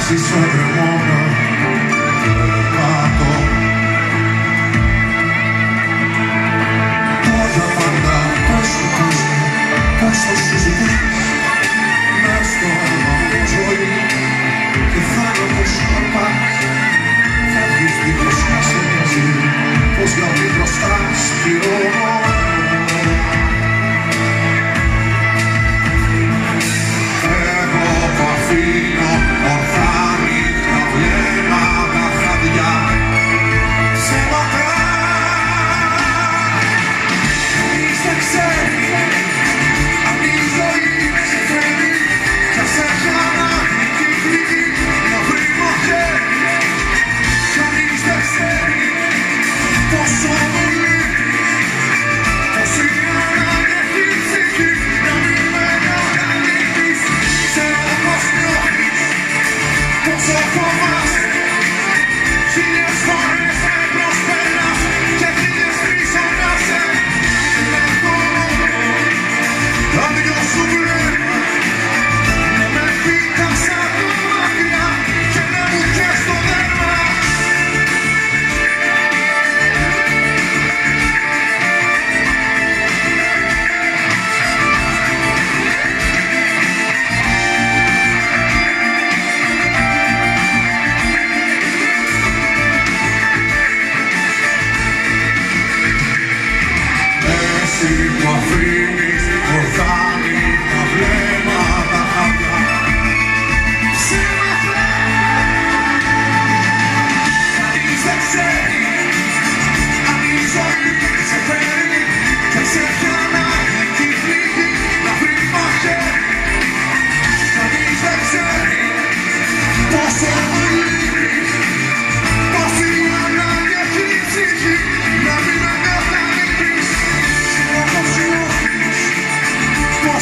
She's such woman Come on. free.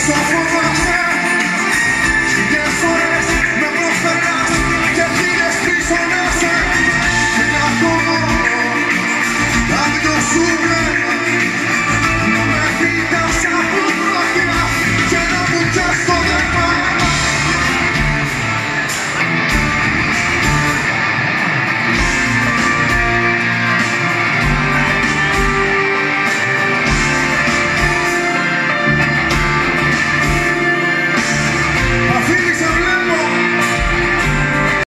suffer.